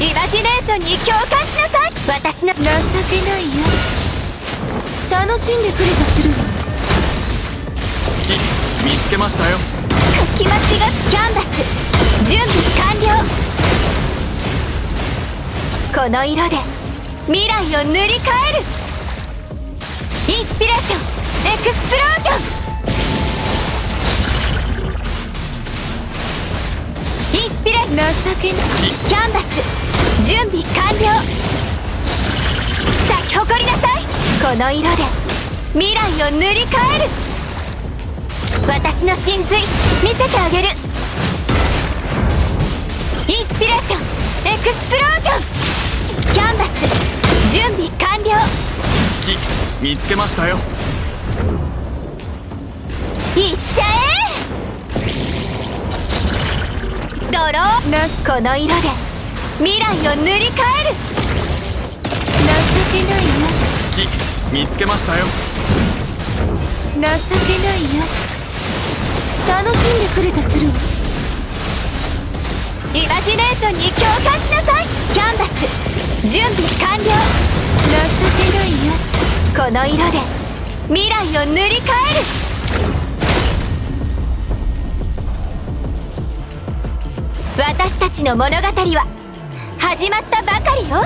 イマジネーションに共感しなさい私の情けないよ楽しんでくれとするわ月見つけましたよ。書き間違っキャンバス。準備完了。この色で未来を塗り替える。インスピレーション。エクスプロージョン。インスピレ情けないキャンバス。の色で未来を塗り替える。私の真髄見せてあげる。インスピレーションエクスプロージョン。キャンバス準備完了。月見つけましたよ。いっちゃえ。ドロー。なこの色で未来を塗り替える見つけましたよ。情けないよ。楽しんでくれとするわ。イマジネーションに共感しなさい。キャンバス。準備完了。情けないよ。この色で。未来を塗り替える。私たちの物語は始まったばかりよ。